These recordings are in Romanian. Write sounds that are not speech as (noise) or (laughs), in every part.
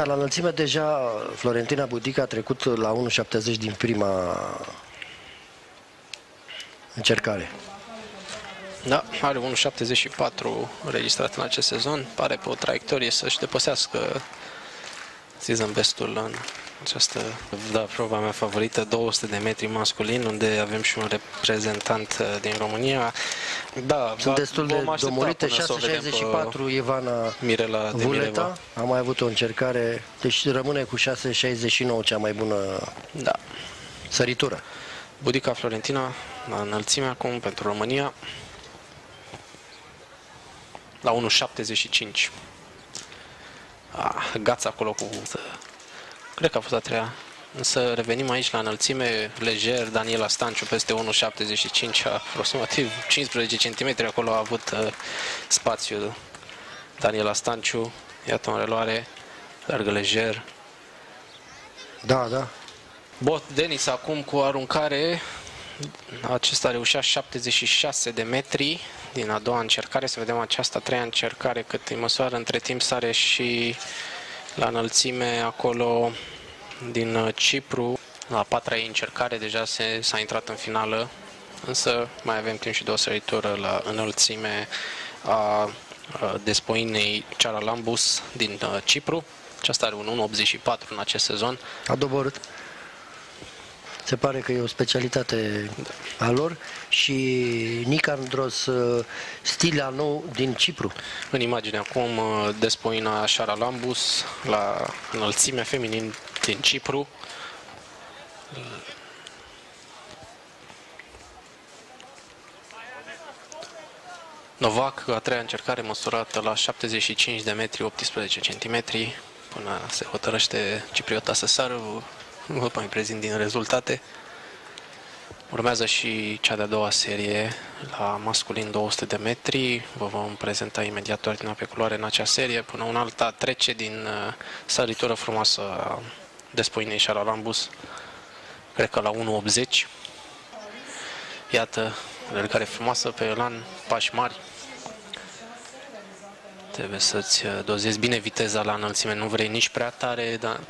Da, la înălțime deja Florentina Budica a trecut la 1,70 din prima încercare. Da, are 1.74 registrat în acest sezon. Pare pe o traiectorie să-și depăsească season bestul în această, da, proba mea favorită, 200 de metri masculin, unde avem și un reprezentant uh, din România. Da, Sunt va- destul de vom aștepta domorite, până să o vedem pe 6,64 Ivana Mirela Vuleta. Demireva. A mai avut o încercare, deci rămâne cu 6,69 cea mai bună Da. săritură. Budica Florentina, la înălțime acum pentru România, la 1.75. Ah, gața acolo cu... Cred că a fost a treia. Însă revenim aici la înălțime, lejer, Daniela Stanciu peste 1.75, aproximativ 15 cm acolo a avut uh, spațiu Daniela Stanciu. Iată în reluare, largă lejer, Da, da. Bot Denis acum cu aruncare. Acesta reușea 76 de metri din a doua încercare. Să vedem această a treia încercare cât îi măsoară. Între timp sare și la înălțime acolo din uh, Cipru. La a patra ei încercare deja se, s-a intrat în finală. Însă mai avem timp și de o săritură la înălțime a, a despoinei Charalambus din uh, Cipru. Aceasta are un 1.84 în acest sezon. A doborât. Se pare că e o specialitate a lor și Nicandros uh, Stileanu din Cipru. În imagine acum uh, despoina Charalambus la înălțime feminin din Cipru. Novak, a treia încercare măsurată la 75 de metri, 18 centimetri, până se hotărăște cipriota să sară, vă vă mai prezint din rezultate. Urmează și cea de-a doua serie la masculin 200 de metri. Vă vom prezenta imediat ordinea pe culoare în acea serie. Până un alta trece din uh, săritură frumoasă a despoinei Charalambus, cred că la 1.80. Iată, alergare frumoasă pe Elan, pași mari. Trebuie să-ți uh, dozezi bine viteza la înălțime, nu vrei nici prea tare, dar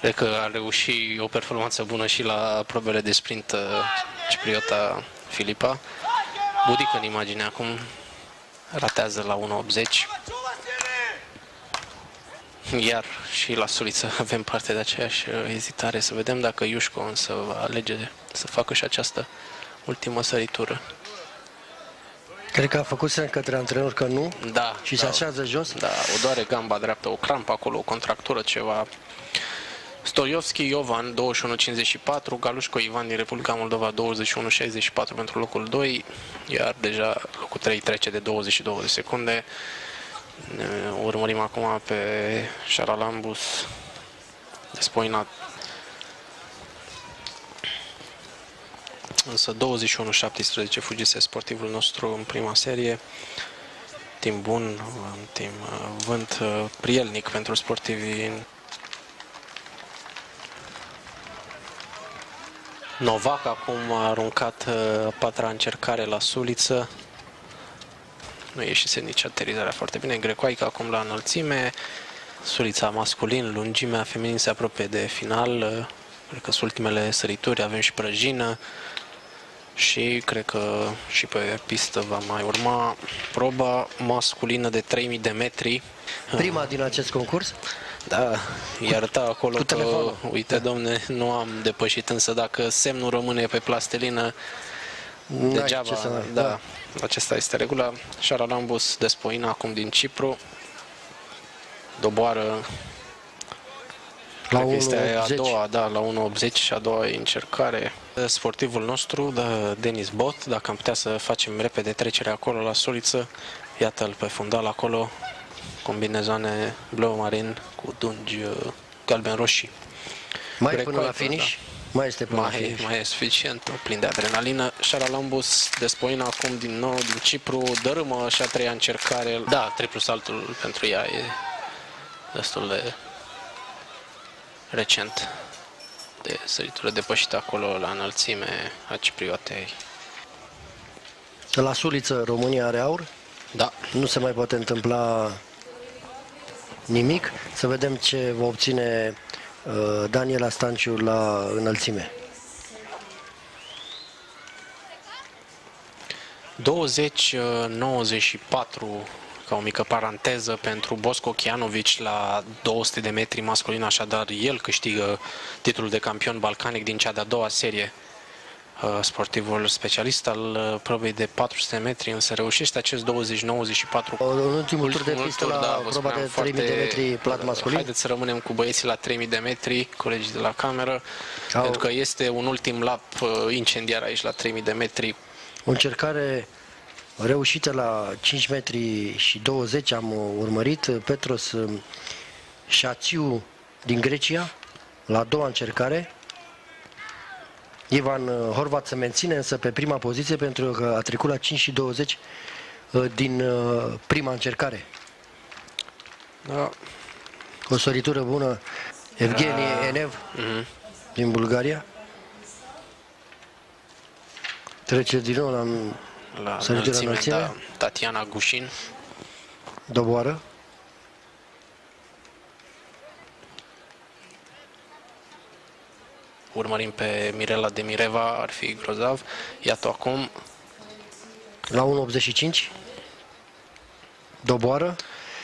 Cred că a reușit o performanță bună și la probele de sprint uh, cipriota Filipa. Budică în imagine acum ratează la 1.80. Iar și la Suliță (laughs) avem parte de aceeași uh, ezitare. Să vedem dacă Iușco însă va alege să facă și această ultimă săritură. Cred că a făcut semn către antrenor că nu Da, și da, se așează jos. Da, o doare gamba dreaptă, o crampă acolo, o contractură, ceva. Stoiovski Iovan 21.54, Galușco Ivan din Republica Moldova 21.64 pentru locul 2, iar deja locul 3 trece de 22 de secunde. Ne Urmărim acum pe Charalambus, despoinat. Însă 21.17 fugise sportivul nostru în prima serie. Timp bun, un timp uh, vânt uh, prielnic pentru sportivii Novak acum a aruncat uh, a patra încercare la Suliță. Nu ieșise nici aterizarea foarte bine. Grecoaica acum la înălțime. Sulița masculin, lungimea feminin se apropie de final. Uh, Cred că sunt ultimele sărituri, avem și prăjină. Și cred că și pe pistă va mai urma proba masculină de 3000 de metri. Prima din acest concurs. Da, iarta acolo Cu că, telefonul. uite, da. domne, nu am depășit, însă dacă semnul rămâne pe plastelină, N-ai degeaba, ce să- da, da. acesta este regula. Charalambus despoina acum din Cipru, doboară, La cred că este a 1,80. doua, da, la 1.80 și a doua încercare. Sportivul nostru, da, Denis Bot, dacă am putea să facem repede trecerea acolo la Suliță, iată-l pe fundal acolo, combinezoane bleu marin cu dungi uh, galben-roșii. Mai e Grecoaica, până la finish? Mai este până la Mai, finish. mai e suficient, plin de adrenalină. Charalambus despoina acum din nou din Cipru, dărâmă și a treia încercare. Da, triplu saltul pentru ea e destul de recent de săritură depășită acolo la înălțime a cipriotei. La Suliță România are aur. Da, Nu se mai poate întâmpla nimic. Să vedem ce va obține uh, Daniela Stanciu la înălțime. 20-94 ca o mică paranteză pentru Bosco Chianovic la 200 de metri masculin, așadar el câștigă titlul de campion balcanic din cea de-a doua serie. Uh, sportivul specialist al uh, probei de 400 de metri, însă reușește acest 20-94. În ultimul tur de pistă la da, vă proba spuneam, de 3000 de foarte- metri plat masculin. Haideți să rămânem cu băieții la 3000 de metri, colegii de la cameră, Au- pentru că este un ultim lap uh, incendiar aici la 3000 de metri. O încercare reușită la 5 metri și 20 am urmărit. Petros um, Șațiu din Grecia la a doua încercare. Ivan uh, Horvat se menține însă pe prima poziție pentru că a trecut la 5 și 20 uh, din uh, prima încercare. Da, O săritură bună. Evgenie Enev mhm. din Bulgaria. Trece din nou la la Săritură înălțime, înălțime? da, Tatiana Gușin. doboară. Urmărim pe Mirela Demireva, ar fi grozav. Iată acum, La 1.85. Doboară.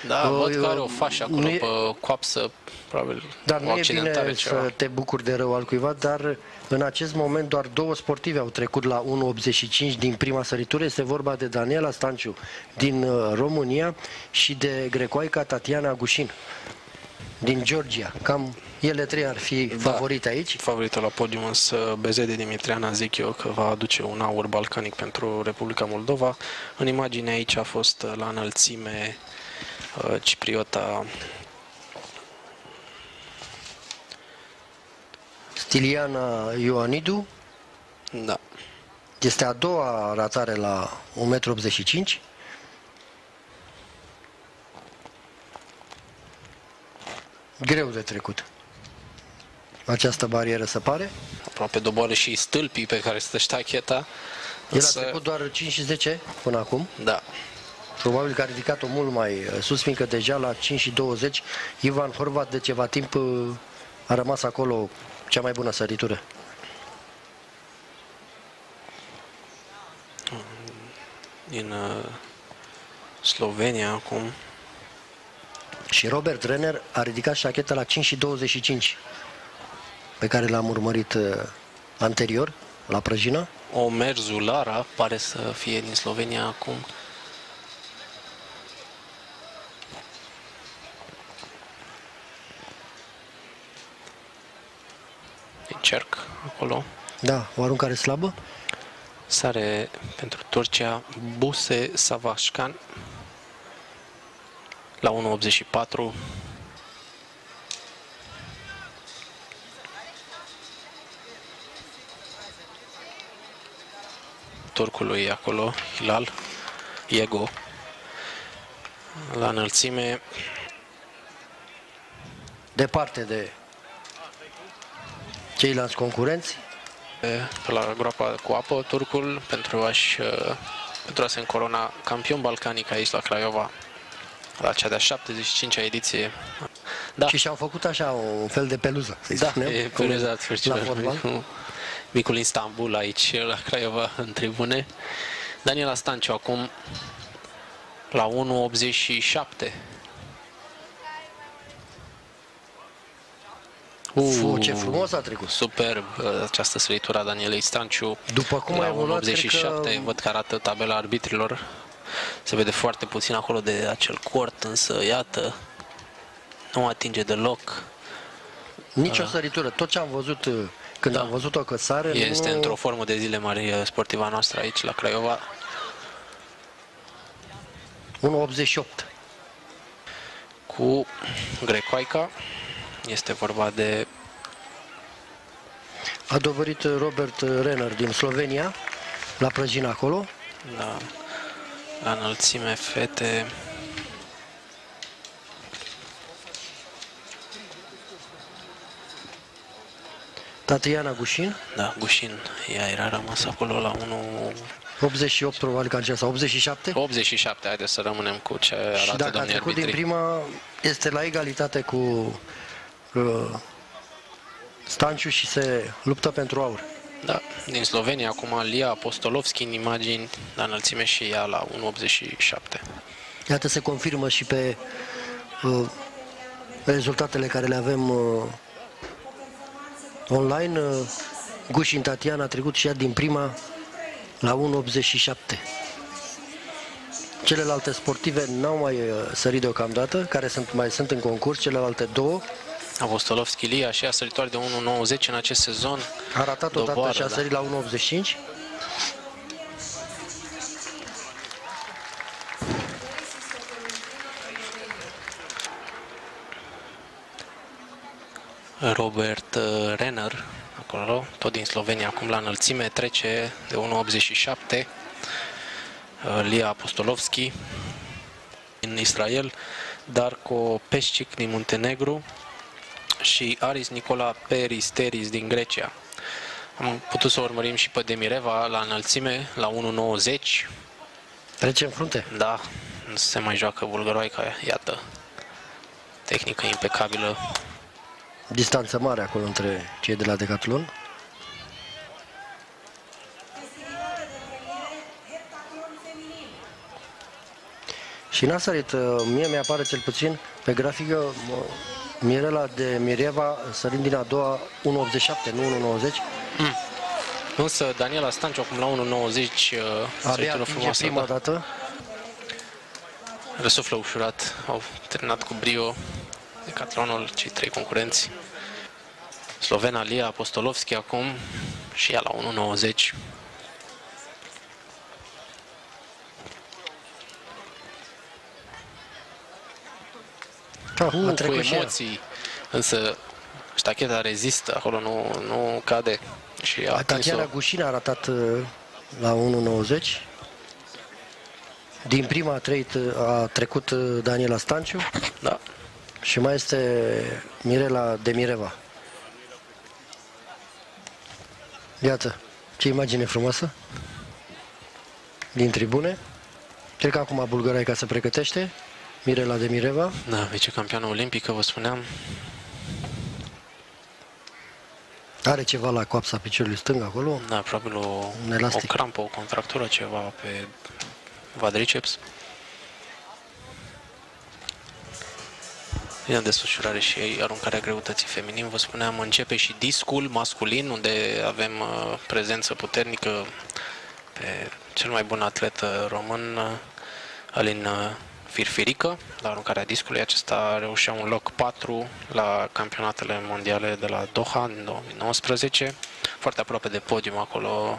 da, Uh, văd că are eu- o fașă acolo nu e- pe coapsă, probabil Dar o nu e accidentare bine ceva. să te bucuri de rău al cuiva, dar în acest moment doar două sportivi au trecut la 1.85 din prima săritură. Este vorba de Daniela Stanciu din uh, România și de grecoaica Tatiana Gușin din Georgia. Cam ele trei ar fi Da. favorite aici. Favoritul la podium însă Bezede Dimitriana zic eu că va aduce un aur balcanic pentru Republica Moldova. În imagine aici a fost uh, la înălțime uh, cipriota Stiliana Ioanidu da, este a doua ratare la 1,85 m. Greu de trecut. Această barieră se pare. aproape doboară și stâlpii pe care stă ștacheta. El a Însă, trecut doar 5 și 10 până acum. da, Probabil că a ridicat-o mult mai uh, sus, fiindcă deja la 5 și 20 Ivan Horvat de ceva timp uh, a rămas acolo cea mai bună săritură. din uh, Slovenia acum. Și Robert Renner a ridicat șacheta la 5 și 25 pe care l-am urmărit uh, anterior la Prăjină. Omer Zulara pare să fie din Slovenia acum. Încerc acolo. Da, o aruncare slabă. Sare pentru Turcia Buse Savașcan la 1.84. Turcului acolo, Hilal, Iego. La înălțime, Departe de ceilalți concurenți. pe pe la groapa cu apă, turcul, pentru, a-și, uh, pentru a se încorona campion balcanic aici la Craiova, la cea de-a 75-a ediție. Da, Și și-au făcut așa un fel de peluză, să-i da, spunem. e cum peluzat la Furcilor. fotbal. Micul Istanbul aici, la Craiova, în tribune. Daniela Stanciu acum la 1.87. Fu, ce frumos a trecut. Superb uh, această săritură a Danielei Stanciu. După cum a la evoluat, cred 1.87, că- văd că arată tabela arbitrilor. Se vede foarte puțin acolo de acel cort, însă iată, nu atinge deloc. Nici o săritură. Tot ce am văzut uh, când am văzut-o că sare, Da. Este nu... într-o formă de zile mari uh, sportiva noastră aici la Craiova. 1,88. cu Grecoaica. Este vorba de A dovedit Robert Renner din Slovenia, la Prăjina acolo. la, la înălțime fete. Tatiana Gușin. Da, Gușin, ea era rămas acolo la 88 probabil că sau 87? 87, haideți să rămânem cu ce arată Și dacă a domnii trecut din arbitrii. prima, este la egalitate cu uh, Stanciu și se luptă pentru aur. Da, din Slovenia, acum Lia Apostolovski în imagini, la înălțime și ea la 1,87. Iată, se confirmă și pe uh, rezultatele care le avem uh, online. Uh, Gușin Tatiana a trecut și ea din prima la 1,87. Celelalte sportive n-au mai uh, sărit deocamdată, care sunt, mai sunt în concurs, celelalte două. Apostolovski Lia și ea săritoare de 1,90 în acest sezon. A ratat odată Doboară, și a da. sărit la 1,85. Robert uh, Renner, acolo, tot din Slovenia, acum la înălțime, trece de 1,87. Uh, Lia Apostolovski din Israel, Darko Pescic din Muntenegru și Aris Nicola Peristeris din Grecia. Am putut să o urmărim și pe Demireva la înălțime, la 1,90. Trece în frunte. Da, nu se mai joacă bulgăroaica, iată. Tehnică impecabilă. Distanță mare acolo între cei de la Decathlon. Și n-a sărit, uh, mie mi-apare cel puțin pe grafică mă, Mirela de Mireva sărind din a doua 1.87, nu 1.90. Însă Daniela Stanciu acum la 1.90 uh, Abia săritură atinge frumoasă, prima da. dată. Răsuflă ușurat, au terminat cu brio Decathlonul, cei trei concurenți. Slovena Lia Apostolovski acum și ea la 1.90. Da, a Uh, cu trecut și ea. emoții, însă ștacheta rezistă, acolo nu, nu cade. Și a atins Tatiana Gușin a ratat uh, la 1.90. Din prima a, trăit, uh, a trecut uh, Daniela Stanciu da, și mai este Mirela Demireva. Iată, ce imagine frumoasă din tribune. Cred că acum Bulgăreaica se pregătește. Mirela Demireva. da, vicecampioană olimpică, vă spuneam, Are ceva la coapsa piciorului stâng acolo. da, probabil o, Un o elastic. crampă, o contractură, ceva pe quadriceps. E în desfășurare și aruncarea greutății feminin. Vă spuneam, începe și discul masculin, unde avem uh, prezență puternică pe cel mai bun atlet uh, român, uh, Alin uh, Firfirică, la aruncarea discului. Acesta reușea un loc 4 la campionatele mondiale de la Doha în 2019, foarte aproape de podium acolo.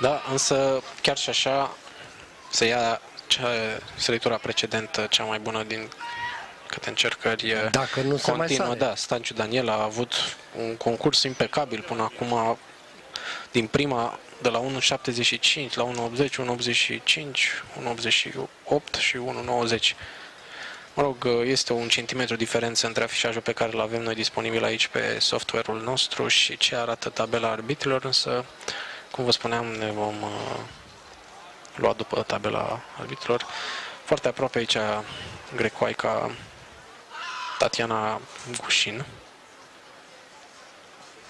Da, însă chiar și așa se ia cea, săritura precedentă, cea mai bună din câte încercări e Dacă nu se mai continuă. sare. Da, Stanciu Daniel a avut un concurs impecabil până acum, din prima de la 1,75 la 1,80, 1,85, 1,88 și 1,90. Mă rog, este un centimetru diferență între afișajul pe care îl avem noi disponibil aici pe software-ul nostru și ce arată tabela arbitrilor, însă, cum vă spuneam, ne vom uh, lua după tabela arbitrilor. Foarte aproape aici grecoaica Tatiana Gușin.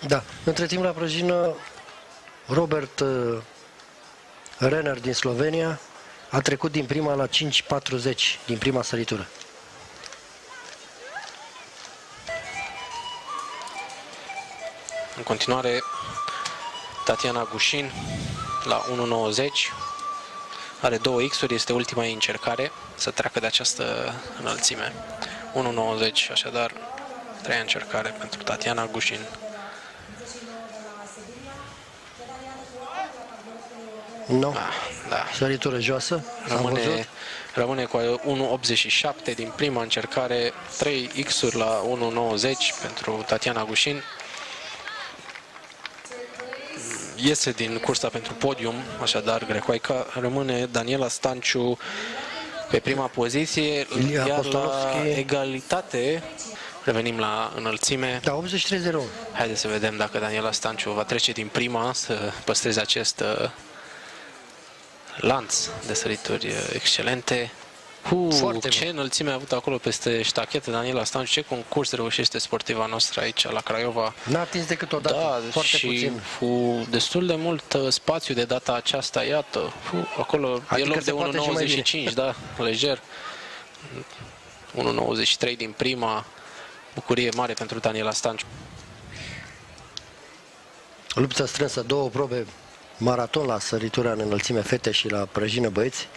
Da. Între timp la prăjină, Robert uh, Renner din Slovenia a trecut din prima la 5.40 din prima săritură. În continuare, Tatiana Gușin la 1.90. Are două X-uri, este ultima ei încercare să treacă de această înălțime. 1.90, așadar, treia încercare pentru Tatiana Gușin. Nu? Ah, da, Săritură joasă. S-a văzut? rămâne, rămâne cu 1.87 din prima încercare, 3 X-uri la 1.90 pentru Tatiana Gușin. Iese din cursa pentru podium, așadar grecoaica, rămâne Daniela Stanciu pe prima poziție, Ilia iar la Apostolovski. egalitate revenim la înălțime. Da, 83-01. Haideți să vedem dacă Daniela Stanciu va trece din prima să păstreze acest uh, lanț de sărituri uh, excelente. Hu, Foarte ce bun. înălțime a avut acolo peste ștachetă Daniela Stanciu, ce concurs reușește sportiva noastră aici la Craiova. N-a atins decât o dată, Da, foarte și puțin. cu destul de mult uh, spațiu de data aceasta, iată, fu, acolo Adică e loc se de poate și mai 1.95, da, lejer. 1.93 din prima, bucurie mare pentru Daniela Stanciu. Luptă strânsă, două probe maraton la săritura în înălțime fete și la prăjină băieți.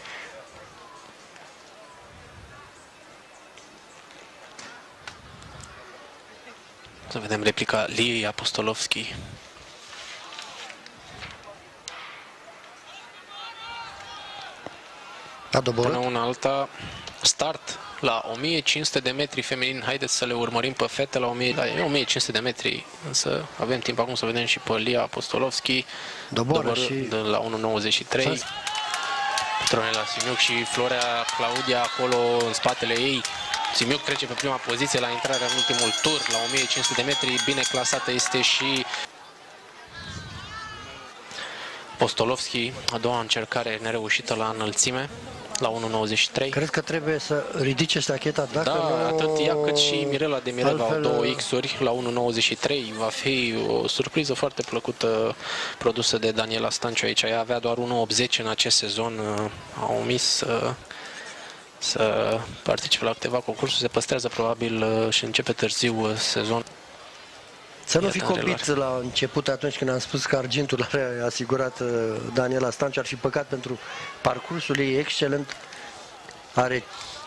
Să vedem replica Liei Apostolovski. A doborât. Până una alta, start la 1500 de metri feminin. Haideți să le urmărim pe fete la 1000, la 1500 de metri. Însă avem timp acum să vedem și pe Lia Apostolovski. Doboară Doborâ- și- de la 1.93. Să- Petronela Simiuc și Florea Claudia acolo în spatele ei. Simiuc trece pe prima poziție la intrarea în ultimul tur la 1500 de metri. Bine clasată este și Postolovski, a doua încercare nereușită la înălțime, la 1.93. Cred că trebuie să ridice stacheta dacă Da, nu... atât ea cât și Mirela de Mirela altfel, au două X-uri la 1.93. Va fi o surpriză foarte plăcută produsă de Daniela Stanciu aici. Ea avea doar 1.80 în acest sezon. A omis să, să participe la câteva concursuri. Se păstrează probabil uh, și începe târziu uh, sezon. Să nu Iată fi în copit la început atunci când am spus că argintul are asigurat uh, Daniela Stanciu. Ar fi păcat pentru parcursul ei excelent. Are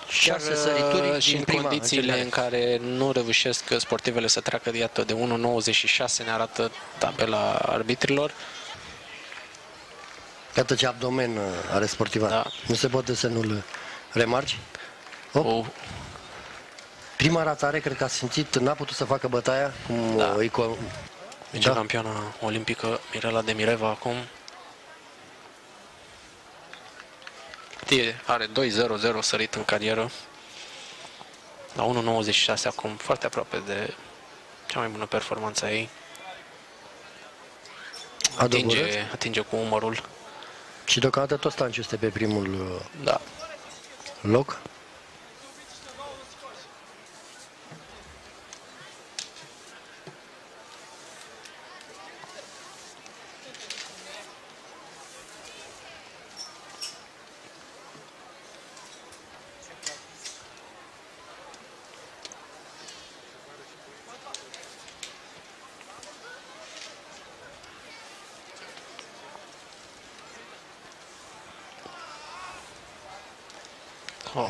șase Chiar, sărituri uh, și din în prima condițiile încercare. în care nu reușesc sportivele să treacă iată, de 1.96 ne arată tabela arbitrilor. Iată ce abdomen uh, are sportiva. Da. Nu se poate să nu-l remarci. Oh. O, Prima ratare, cred că a simțit, n-a putut să facă bătaia, cum Da. da. îi co- vicecampioana olimpică Mirela Demireva acum. Tie are 2-0-0 sărit în carieră. La 1.96 acum, foarte aproape de cea mai bună performanță a ei. a doborât. Atinge, atinge cu umărul. Și deocamdată tot Stanciu este pe primul uh, Da. loc.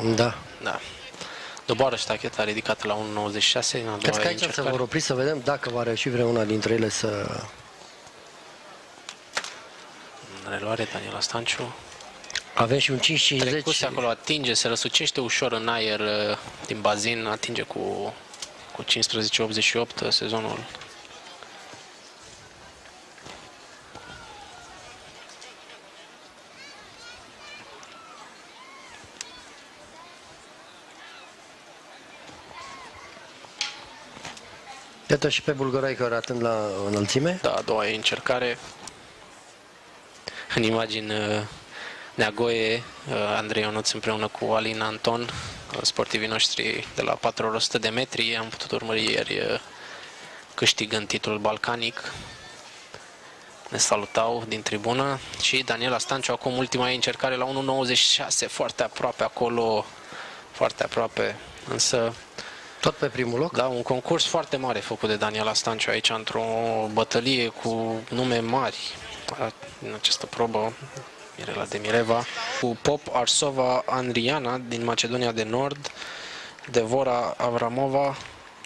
Da. da. Doboară ștacheta ridicată la 1.96 în a Cred doua că aici se încercare. vor opri să vedem dacă va reuși vreuna dintre ele să... În reluare Daniela Stanciu. Avem și un 5-50. Trecuse acolo, atinge, se răsucește ușor în aer uh, din bazin, atinge cu, cu 15-88 sezonul. Iată și pe Bulgăraică ratând la înălțime. Da, a doua ei încercare. În imagini uh, Neagoie, uh, Andrei Ionuț împreună cu Alin Anton, uh, sportivii noștri de la 400 de metri. Am putut urmări ieri uh, câștigând titlul balcanic. Ne salutau din tribună și Daniela Stanciu acum ultima ei încercare la 1.96, foarte aproape acolo, foarte aproape, însă Tot pe primul loc. da, un concurs foarte mare făcut de Daniela Stanciu aici, într-o bătălie cu nume mari a- în această probă, Mirela Demireva, cu Pop Arsova Andriana din Macedonia de Nord, Devora Avramova,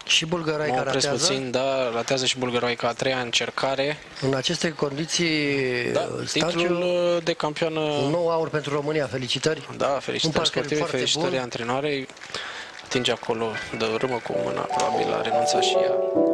Și mă Bulgăraica opresc ratează. puțin, da, ratează și Bulgaroica a treia încercare. În aceste condiții, Da, Stanciu, titlul de campionă, un nou aur pentru România. Felicitări. da, Un felicitări parcurs sportive, foarte felicitări bun. antrenoarei, atinge acolo, dă râmă cu mâna, probabil a renunțat și ea.